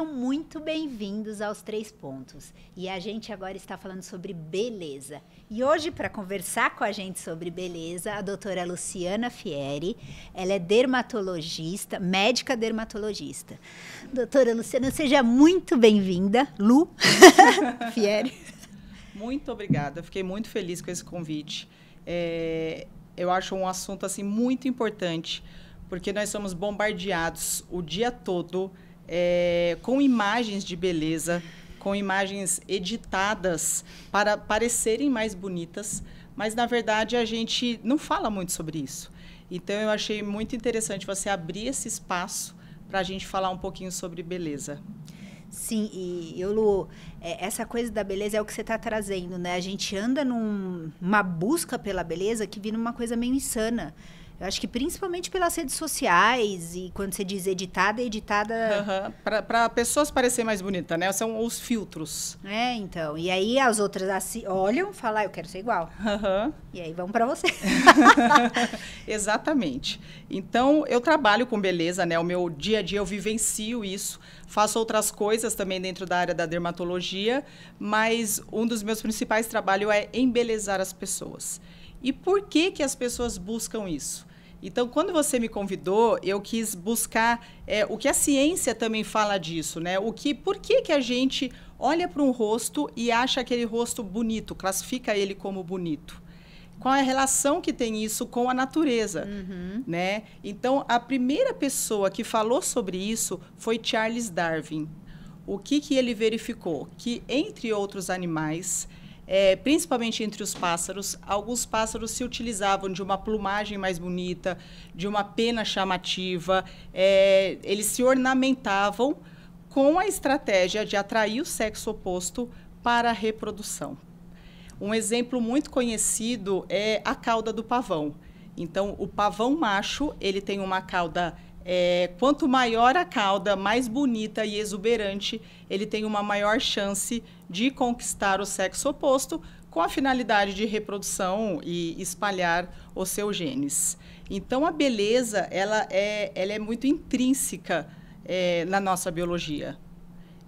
Sejam muito bem-vindos aos Três Pontos. E a gente agora está falando sobre beleza. E hoje, para conversar com a gente sobre beleza, a doutora Luciana Fieri. Ela é dermatologista, médica dermatologista. Doutora Luciana, seja muito bem-vinda. Lu Fieri. Muito obrigada. Fiquei muito feliz com esse convite. É, eu acho um assunto assim muito importante, porque nós somos bombardeados o dia todo é, com imagens de beleza, com imagens editadas para parecerem mais bonitas, mas na verdade a gente não fala muito sobre isso. Então eu achei muito interessante você abrir esse espaço para a gente falar um pouquinho sobre beleza. Sim, e eu, Lu, é, essa coisa da beleza é o que você está trazendo, né? A gente anda numa num, busca pela beleza que vira uma coisa meio insana. Eu acho que principalmente pelas redes sociais e quando você diz editada, é editada. Uhum. Para pessoas parecer mais bonita, né? São os filtros. É, então. E aí as outras assim, olham, falam, ah, eu quero ser igual. Uhum. E aí vão para você. Exatamente. Então eu trabalho com beleza, né? O meu dia a dia eu vivencio isso. Faço outras coisas também dentro da área da dermatologia, mas um dos meus principais trabalhos é embelezar as pessoas. E por que que as pessoas buscam isso? Então, quando você me convidou, eu quis buscar é, o que a ciência também fala disso, né? O que, por que, que a gente olha para um rosto e acha aquele rosto bonito, classifica ele como bonito? Qual é a relação que tem isso com a natureza, uhum. né? Então, a primeira pessoa que falou sobre isso foi Charles Darwin. O que, que ele verificou? Que, entre outros animais, é, principalmente entre os pássaros. Alguns pássaros se utilizavam de uma plumagem mais bonita, de uma pena chamativa, é, eles se ornamentavam com a estratégia de atrair o sexo oposto para a reprodução. Um exemplo muito conhecido é a cauda do pavão. Então, o pavão macho ele tem uma cauda é, quanto maior a cauda, mais bonita e exuberante, ele tem uma maior chance de conquistar o sexo oposto com a finalidade de reprodução e espalhar os seus genes. Então, a beleza ela é, ela é muito intrínseca é, na nossa biologia.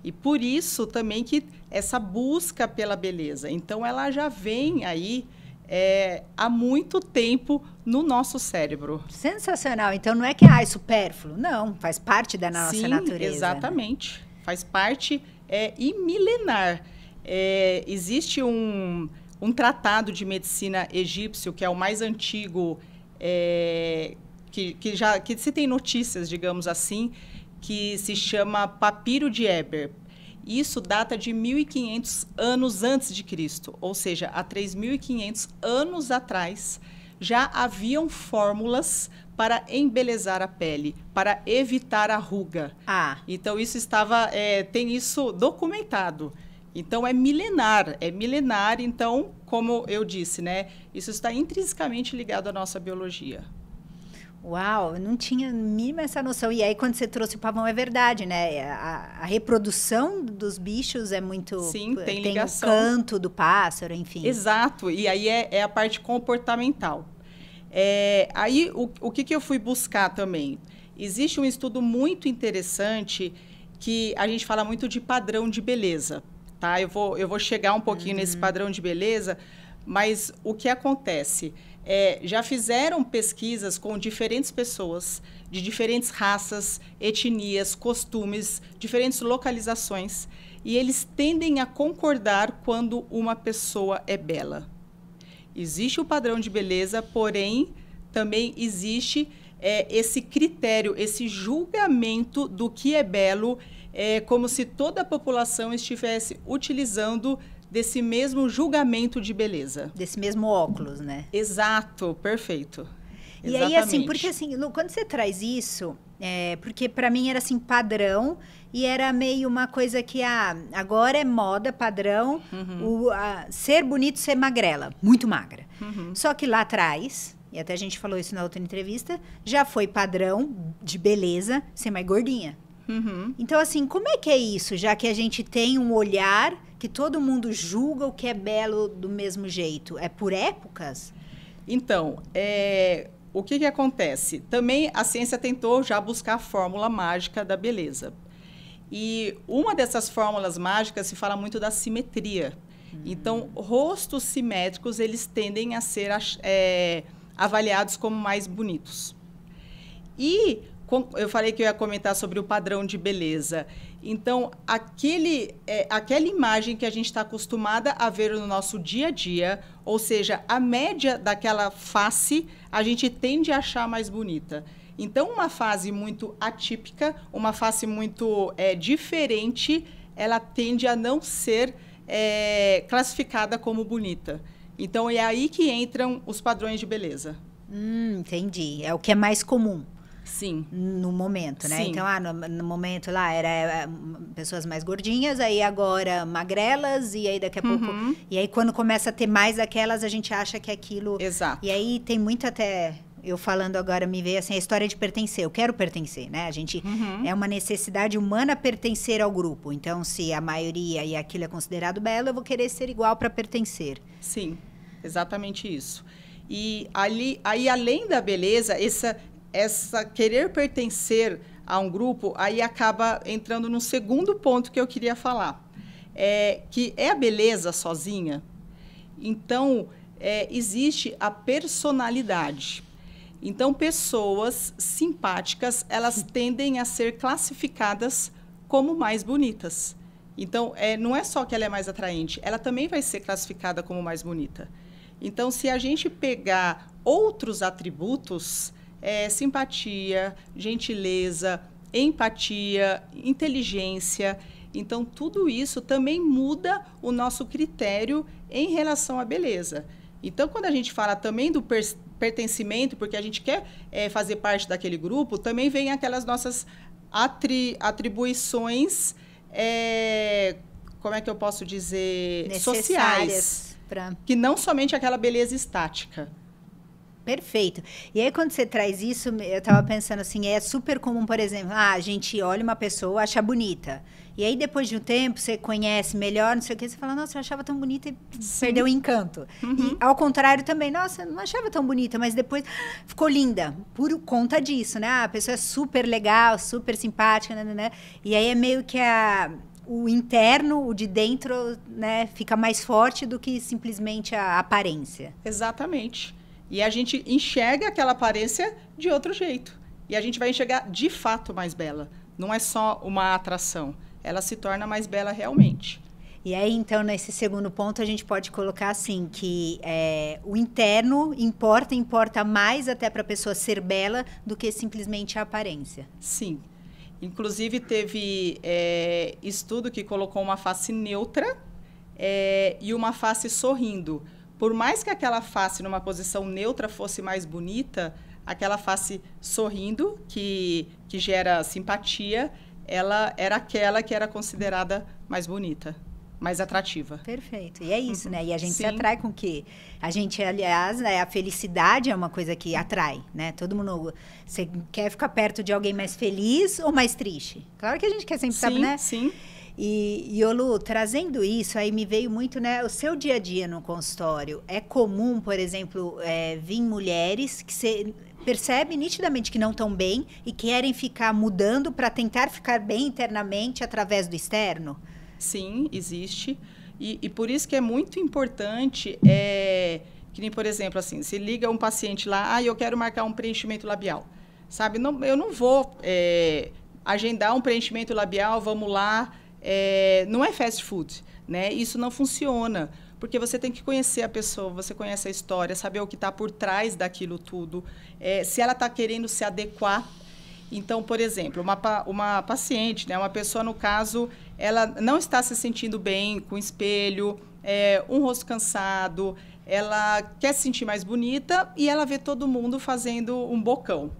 E por isso também que essa busca pela beleza. Então, ela já vem aí é, há muito tempo no nosso cérebro. Sensacional. Então não é que ah, é supérfluo. Não, faz parte da nossa Sim, natureza. Né? Exatamente. Né? Faz parte é, e milenar. É, existe um, um tratado de medicina egípcio, que é o mais antigo, é, que, que, já que se tem notícias, digamos assim, que se chama Papiro de Eber. Isso data de 1500 anos antes de Cristo, ou seja, há 3500 anos atrás já haviam fórmulas para embelezar a pele, para evitar a ruga. Ah. Então isso estava, é, tem isso documentado. Então é milenar, é milenar. Então, como eu disse, né, isso está intrinsecamente ligado à nossa biologia. Uau, eu não tinha mínima essa noção. E aí, quando você trouxe o pavão, é verdade, né? A, a reprodução dos bichos é muito. Sim, tem, tem ligação. o canto do pássaro, enfim. Exato. E aí é, é a parte comportamental. É, aí, o, o que, que eu fui buscar também? Existe um estudo muito interessante que a gente fala muito de padrão de beleza, tá? Eu vou, eu vou chegar um pouquinho uhum. nesse padrão de beleza, mas o que acontece? É, já fizeram pesquisas com diferentes pessoas de diferentes raças, etnias, costumes, diferentes localizações, e eles tendem a concordar quando uma pessoa é bela. Existe o padrão de beleza, porém também existe é, esse critério, esse julgamento do que é belo, é, como se toda a população estivesse utilizando desse mesmo julgamento de beleza. Desse mesmo óculos, né? Exato, perfeito. E Exatamente. aí, assim, porque assim, Lu, quando você traz isso, é, porque para mim era assim, padrão, e era meio uma coisa que ah, agora é moda, padrão, uhum. o, a, ser bonito, ser magrela, muito magra. Uhum. Só que lá atrás, e até a gente falou isso na outra entrevista, já foi padrão de beleza ser mais gordinha. Uhum. Então, assim, como é que é isso? Já que a gente tem um olhar que todo mundo julga o que é belo do mesmo jeito? É por épocas? Então, é, o que, que acontece? Também a ciência tentou já buscar a fórmula mágica da beleza. E uma dessas fórmulas mágicas se fala muito da simetria. Então, rostos simétricos, eles tendem a ser é, avaliados como mais bonitos. E eu falei que eu ia comentar sobre o padrão de beleza. Então, aquele, é, aquela imagem que a gente está acostumada a ver no nosso dia a dia, ou seja, a média daquela face, a gente tende a achar mais bonita. Então, uma fase muito atípica, uma face muito é, diferente, ela tende a não ser é, classificada como bonita. Então, é aí que entram os padrões de beleza. Hum, entendi. É o que é mais comum. Sim. No momento, né? Sim. Então, ah, no, no, momento lá era é, pessoas mais gordinhas, aí agora magrelas, e aí daqui a pouco. Uhum. E aí, quando começa a ter mais aquelas, a gente acha que aquilo. Exato. E aí tem muito até eu falando agora me veio assim a história de pertencer. Eu quero pertencer, né? A gente uhum. é uma necessidade humana pertencer ao grupo. Então, se a maioria e aquilo é considerado belo, eu vou querer ser igual para pertencer. Sim, exatamente isso. E ali, aí além da beleza, essa essa querer pertencer a um grupo, aí acaba entrando no segundo ponto que eu queria falar, é que é a beleza sozinha. Então, é, existe a personalidade. Então, pessoas simpáticas, elas tendem a ser classificadas como mais bonitas. Então, é, não é só que ela é mais atraente, ela também vai ser classificada como mais bonita. Então, se a gente pegar outros atributos, é, simpatia, gentileza, empatia, inteligência, então tudo isso também muda o nosso critério em relação à beleza. Então, quando a gente fala também do pertencimento, porque a gente quer é, fazer parte daquele grupo, também vem aquelas nossas atri atribuições, é, como é que eu posso dizer, sociais, pra... que não somente aquela beleza estática. Perfeito. E aí, quando você traz isso, eu estava pensando assim, é super comum, por exemplo, ah, a gente olha uma pessoa, acha bonita. E aí, depois de um tempo, você conhece melhor, não sei o que, você fala, nossa, eu achava tão bonita e Sim. perdeu o encanto. Uhum. E ao contrário também, nossa, não achava tão bonita, mas depois ficou linda, por conta disso, né? Ah, a pessoa é super legal, super simpática, né, né, né? E aí é meio que a o interno, o de dentro, né, fica mais forte do que simplesmente a aparência. Exatamente. E a gente enxerga aquela aparência de outro jeito. E a gente vai enxergar de fato mais bela. Não é só uma atração. Ela se torna mais bela realmente. E aí, então, nesse segundo ponto, a gente pode colocar assim, que é, o interno importa, importa mais até para a pessoa ser bela do que simplesmente a aparência. Sim. Inclusive, teve é, estudo que colocou uma face neutra é, e uma face sorrindo por mais que aquela face numa posição neutra fosse mais bonita, aquela face sorrindo, que, que gera simpatia, ela era aquela que era considerada mais bonita mais atrativa. Perfeito. E é isso, uhum. né? E a gente Sim. se atrai com o quê? A gente, aliás, né, a felicidade é uma coisa que atrai, né? Todo mundo. Você quer ficar perto de alguém mais feliz ou mais triste? Claro que a gente quer sempre sim, saber, né? Sim. E, e Olu, trazendo isso, aí me veio muito, né? O seu dia a dia no consultório. É comum, por exemplo, é, vir mulheres que você percebe nitidamente que não estão bem e querem ficar mudando para tentar ficar bem internamente através do externo? Sim, existe. E, e por isso que é muito importante, é, que nem, por exemplo, assim, se liga um paciente lá, ah, eu quero marcar um preenchimento labial. Sabe, não, eu não vou é, agendar um preenchimento labial, vamos lá, é, não é fast food, né? Isso não funciona, porque você tem que conhecer a pessoa, você conhece a história, saber o que está por trás daquilo tudo, é, se ela está querendo se adequar. Então, por exemplo, uma, uma paciente, né, uma pessoa, no caso, ela não está se sentindo bem com espelho, é, um rosto cansado, ela quer se sentir mais bonita e ela vê todo mundo fazendo um bocão.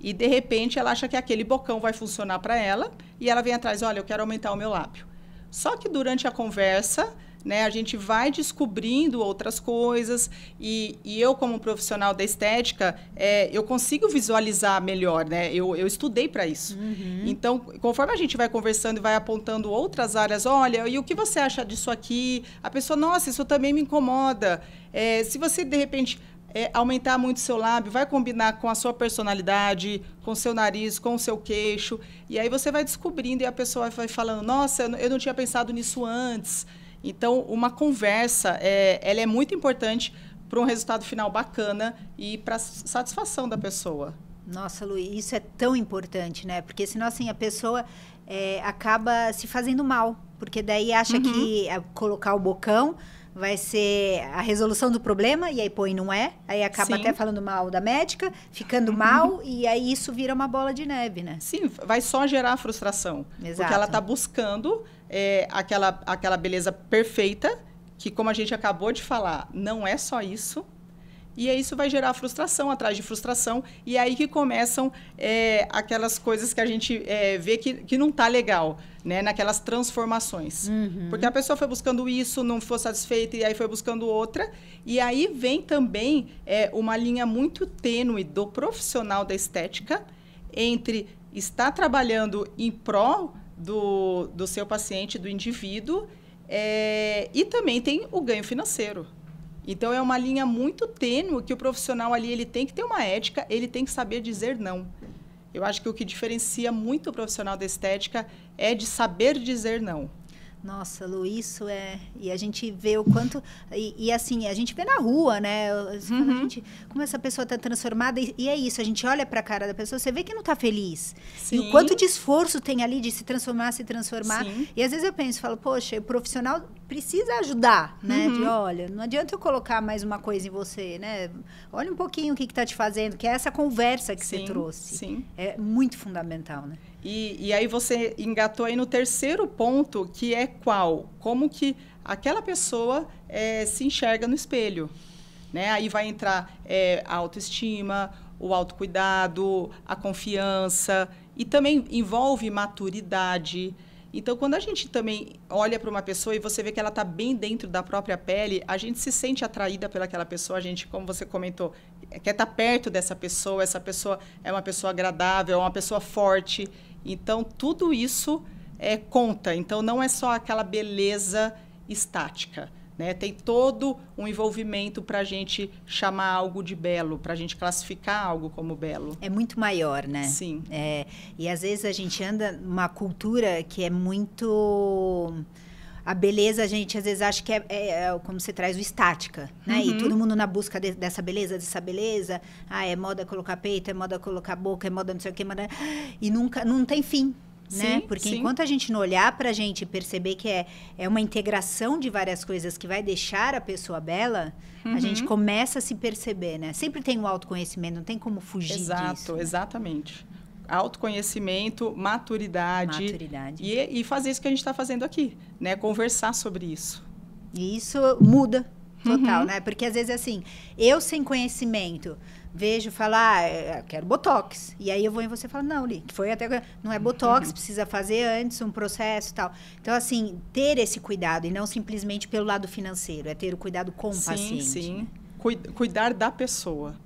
E, de repente, ela acha que aquele bocão vai funcionar para ela e ela vem atrás, olha, eu quero aumentar o meu lábio. Só que durante a conversa, né, a gente vai descobrindo outras coisas e, e eu, como profissional da estética, é, eu consigo visualizar melhor, né? Eu, eu estudei para isso. Uhum. Então, conforme a gente vai conversando e vai apontando outras áreas, olha, e o que você acha disso aqui? A pessoa, nossa, isso também me incomoda. É, se você, de repente, é, aumentar muito seu lábio, vai combinar com a sua personalidade, com seu nariz, com o seu queixo. E aí você vai descobrindo e a pessoa vai falando: Nossa, eu não tinha pensado nisso antes. Então, uma conversa, é, ela é muito importante para um resultado final bacana e para satisfação da pessoa. Nossa, Luiz, isso é tão importante, né? Porque senão, assim, a pessoa é, acaba se fazendo mal. Porque daí acha uhum. que é, colocar o bocão vai ser a resolução do problema, e aí põe não é, aí acaba Sim. até falando mal da médica, ficando uhum. mal, e aí isso vira uma bola de neve, né? Sim, vai só gerar frustração. Exato. Porque ela está buscando é, aquela, aquela beleza perfeita, que como a gente acabou de falar, não é só isso, e aí isso vai gerar frustração atrás de frustração. E é aí que começam é, aquelas coisas que a gente é, vê que, que não tá legal, né? Naquelas transformações. Uhum. Porque a pessoa foi buscando isso, não foi satisfeita, e aí foi buscando outra. E aí vem também é, uma linha muito tênue do profissional da estética entre estar trabalhando em prol do, do seu paciente, do indivíduo, é, e também tem o ganho financeiro. Então é uma linha muito tênue que o profissional ali ele tem que ter uma ética, ele tem que saber dizer não. Eu acho que o que diferencia muito o profissional da estética é de saber dizer não. Nossa, Lu, isso é. E a gente vê o quanto. E, e assim, a gente vê na rua, né? Uhum. A gente, como essa pessoa está transformada. E, e, é isso, a gente olha para a cara da pessoa, você vê que não está feliz. Sim. E o quanto de esforço tem ali de se transformar, se transformar. Sim. E às vezes eu penso, falo, poxa, o profissional precisa ajudar, né? Uhum. De olha, não adianta eu colocar mais uma coisa em você, né? Olha um pouquinho o que está te fazendo, que é essa conversa que sim, você trouxe. Sim. É muito fundamental, né? E, e aí você engatou aí no terceiro ponto, que é qual? Como que aquela pessoa é, se enxerga no espelho. Né? Aí vai entrar é, a autoestima, o autocuidado, a confiança e também envolve maturidade. Então, quando a gente também olha para uma pessoa e você vê que ela está bem dentro da própria pele, a gente se sente atraída pelaquela pessoa. A gente, como você comentou, quer estar tá perto dessa pessoa. Essa pessoa é uma pessoa agradável, é uma pessoa forte. Então, tudo isso é, conta. Então, não é só aquela beleza estática. Né? Tem todo um envolvimento para a gente chamar algo de belo, para a gente classificar algo como belo. É muito maior, né? Sim. É, e às vezes a gente anda numa cultura que é muito a beleza a gente às vezes acha que é, é, é como você traz o estática, né? Uhum. E todo mundo na busca de, dessa beleza, dessa beleza. Ah, é moda colocar peito, é moda colocar boca, é moda não sei o que, moda... e nunca não tem fim né? Porque sim. enquanto a gente não olhar para a gente e perceber que é, é uma integração de várias coisas que vai deixar a pessoa bela, uhum. a gente começa a se perceber, né? Sempre tem o um autoconhecimento, não tem como fugir Exato, disso. Exato, exatamente. Autoconhecimento, maturidade. Maturidade. E, e fazer isso que a gente está fazendo aqui, né? Conversar sobre isso. E isso muda total, uhum. né? Porque às vezes assim, eu sem conhecimento vejo falar, ah, quero botox. E aí eu vou em você e falo, não, Li, foi até não é botox, uhum. precisa fazer antes um processo e tal. Então assim, ter esse cuidado e não simplesmente pelo lado financeiro, é ter o cuidado com sim, o paciente. Sim, sim. Né? Cuidar da pessoa,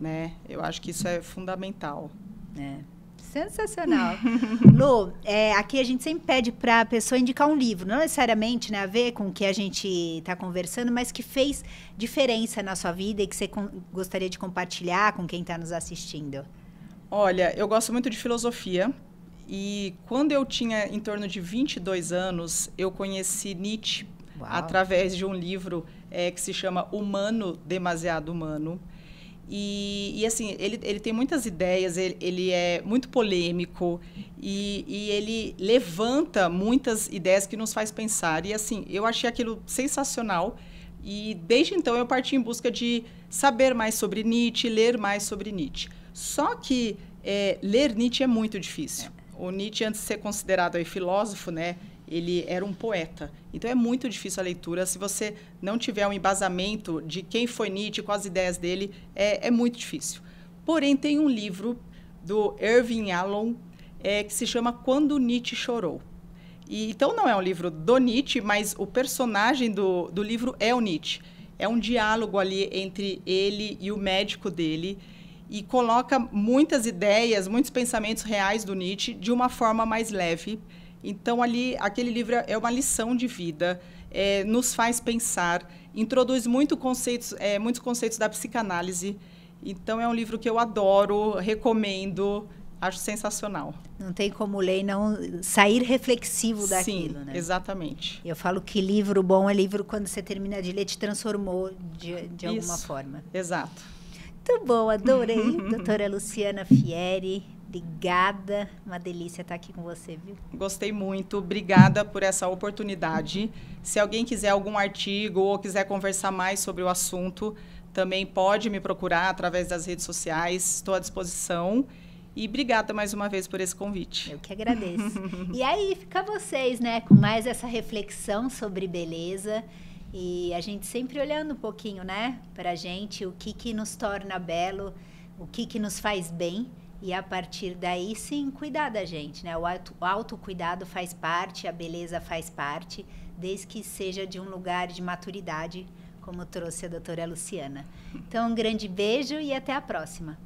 né? Eu acho que isso é fundamental. É. Sensacional. Lu, é, aqui a gente sempre pede para a pessoa indicar um livro, não necessariamente né, a ver com o que a gente está conversando, mas que fez diferença na sua vida e que você gostaria de compartilhar com quem está nos assistindo. Olha, eu gosto muito de filosofia. E quando eu tinha em torno de 22 anos, eu conheci Nietzsche Uau. através de um livro é, que se chama Humano, Demasiado Humano. E, e, assim, ele, ele tem muitas ideias, ele, ele é muito polêmico e, e, ele levanta muitas ideias que nos faz pensar. E assim, eu achei aquilo sensacional. E desde então eu parti em busca de saber mais sobre Nietzsche, ler mais sobre Nietzsche. Só que é, ler Nietzsche é muito difícil. O Nietzsche, antes de ser considerado aí, filósofo, né, ele era um poeta. Então é muito difícil a leitura. Se você não tiver um embasamento de quem foi Nietzsche, com as ideias dele, é, é muito difícil. Porém, tem um livro do Irving Yalom é, que se chama Quando Nietzsche Chorou. E, então não é um livro do Nietzsche, mas o personagem do, do livro é o Nietzsche. É um diálogo ali entre ele e o médico dele e coloca muitas ideias, muitos pensamentos reais do Nietzsche de uma forma mais leve então, ali, aquele livro é uma lição de vida. é, nos faz pensar, introduz muito conceitos, é, muitos conceitos da psicanálise. Então, é um livro que eu adoro, recomendo, acho sensacional. Não tem como ler e não sair reflexivo daquilo, Sim, né? exatamente. Eu falo que livro bom é livro quando você termina de ler, te transformou de, de alguma Isso, forma. Exato. Muito bom, adorei. Doutora Luciana Fieri, obrigada. Uma delícia estar aqui com você, viu? Gostei muito. Obrigada por essa oportunidade. Se alguém quiser algum artigo ou quiser conversar mais sobre o assunto, também pode me procurar através das redes sociais. Estou à disposição. E obrigada mais uma vez por esse convite. Eu que agradeço. e aí fica vocês, né, com mais essa reflexão sobre beleza e a gente sempre olhando um pouquinho, né, pra gente, o que que nos torna belo, o que que nos faz bem e a partir daí sim cuidar da gente, né? O, o autocuidado faz parte, a beleza faz parte, desde que seja de um lugar de maturidade, como trouxe a doutora Luciana. Então, um grande beijo e até a próxima.